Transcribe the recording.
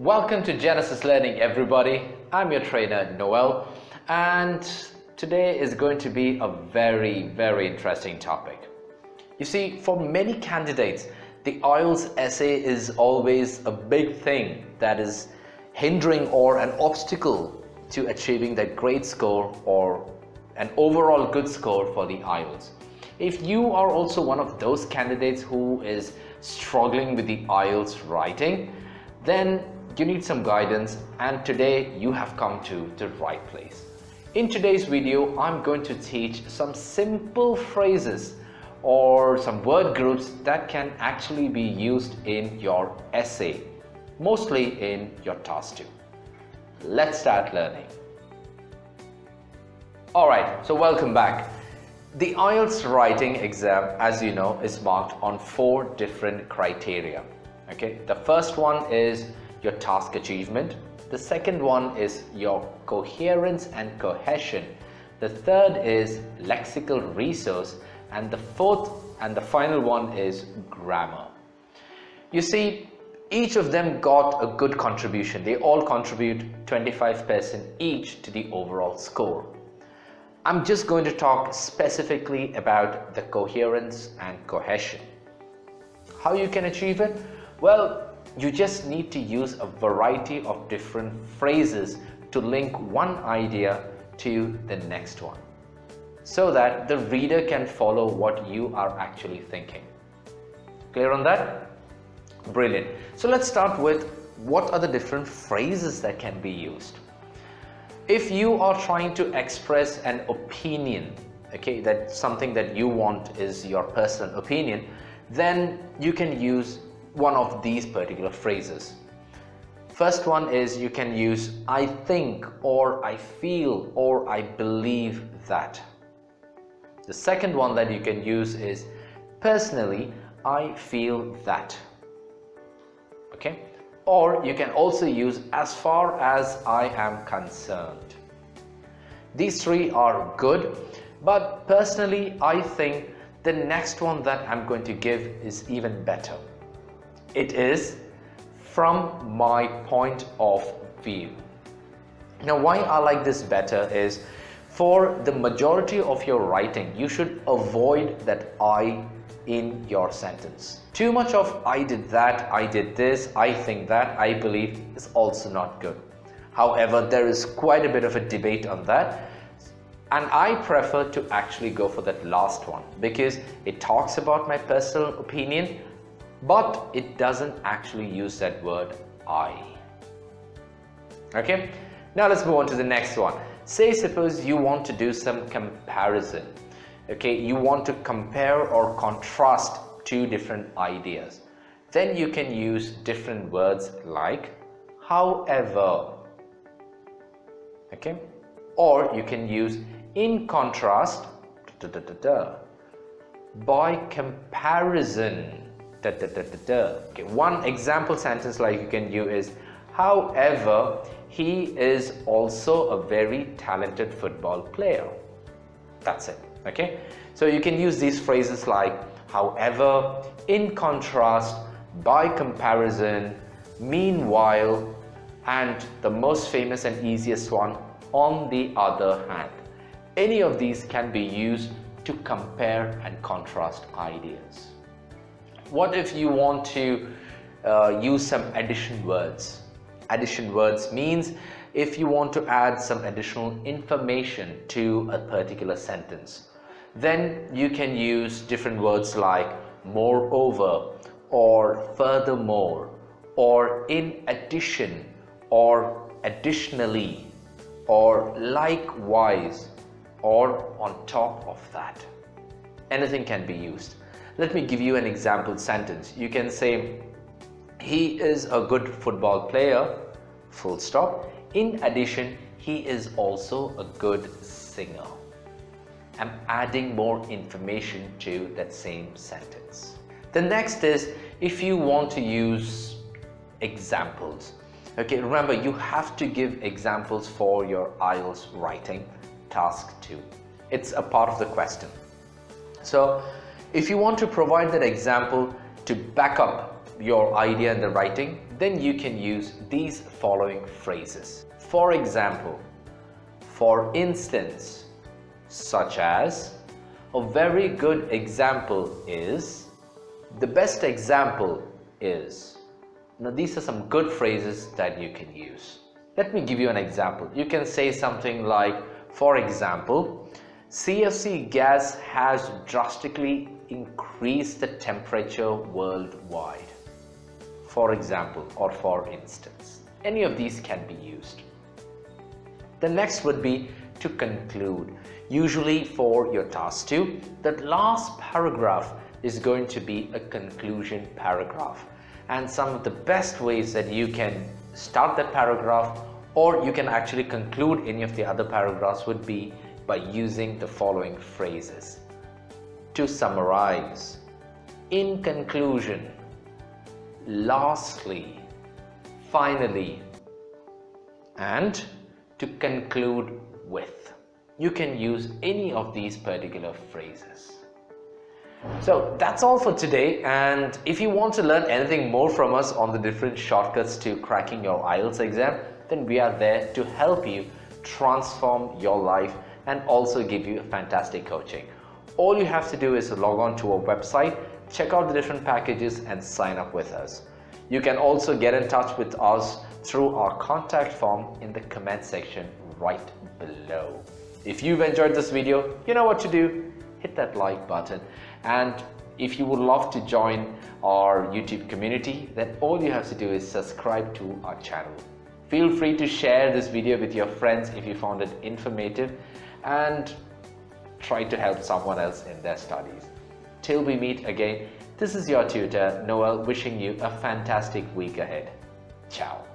Welcome to Genesis Learning, everybody. I'm your trainer, Noel, and today is going to be a very, very interesting topic. You see, for many candidates, the IELTS essay is always a big thing that is hindering or an obstacle to achieving that great score or an overall good score for the IELTS. If you are also one of those candidates who is struggling with the IELTS writing, then you need some guidance and today you have come to the right place. In today's video, I'm going to teach some simple phrases or some word groups that can actually be used in your essay, mostly in your task 2. Let's start learning. Alright, so welcome back. The IELTS writing exam, as you know, is marked on four different criteria. Okay, the first one is your task achievement. The second one is your coherence and cohesion. The third is lexical resource. And the fourth and the final one is grammar. You see, each of them got a good contribution. They all contribute 25% each to the overall score. I'm just going to talk specifically about the coherence and cohesion. How you can achieve it? Well, you just need to use a variety of different phrases to link one idea to the next one so that the reader can follow what you are actually thinking. Clear on that? Brilliant. So let's start with what are the different phrases that can be used. If you are trying to express an opinion, okay, that something that you want is your personal opinion, then you can use one of these particular phrases. First one is you can use I think or I feel or I believe that. The second one that you can use is personally I feel that. Okay? Or you can also use as far as I am concerned. These three are good, but personally I think the next one that I'm going to give is even better. It is from my point of view. Now why I like this better is for the majority of your writing, you should avoid that I in your sentence. Too much of I did that, I did this, I think that, I believe is also not good. However, there is quite a bit of a debate on that and I prefer to actually go for that last one because it talks about my personal opinion but it doesn't actually use that word I. Okay, now let's move on to the next one. Say suppose you want to do some comparison. Okay, you want to compare or contrast two different ideas. Then you can use different words like however. Okay, or you can use in contrast da, da, da, by comparison da, da, da, da, da. Okay, one example sentence like you can use is, however, he is also a very talented football player. That's it, okay? So you can use these phrases like, however, in contrast, by comparison, meanwhile, and the most famous and easiest one, on the other hand. Any of these can be used to compare and contrast ideas. What if you want to uh, use some addition words? Addition words means if you want to add some additional information to a particular sentence, then you can use different words like moreover or furthermore or in addition or additionally or likewise or on top of that. Anything can be used. Let me give you an example sentence. You can say, he is a good football player, full stop. In addition, he is also a good singer. I'm adding more information to that same sentence. The next is if you want to use examples. Okay, remember you have to give examples for your IELTS writing task 2. It's a part of the question. So if you want to provide that example to back up your idea in the writing, then you can use these following phrases. For example, for instance, such as, a very good example is, the best example is. Now these are some good phrases that you can use. Let me give you an example. You can say something like, for example, CFC gas has drastically increased the temperature worldwide. For example, or for instance, any of these can be used. The next would be to conclude. Usually for your task 2, that last paragraph is going to be a conclusion paragraph. And some of the best ways that you can start that paragraph or you can actually conclude any of the other paragraphs would be by using the following phrases. To summarize, in conclusion, lastly, finally, and to conclude with. You can use any of these particular phrases. So that's all for today and if you want to learn anything more from us on the different shortcuts to cracking your IELTS exam, then we are there to help you transform your life and also give you a fantastic coaching. All you have to do is log on to our website, check out the different packages and sign up with us. You can also get in touch with us through our contact form in the comment section right below. If you've enjoyed this video, you know what to do. Hit that like button and if you would love to join our YouTube community, then all you have to do is subscribe to our channel. Feel free to share this video with your friends if you found it informative and try to help someone else in their studies. Till we meet again, this is your tutor, Noel, wishing you a fantastic week ahead. Ciao.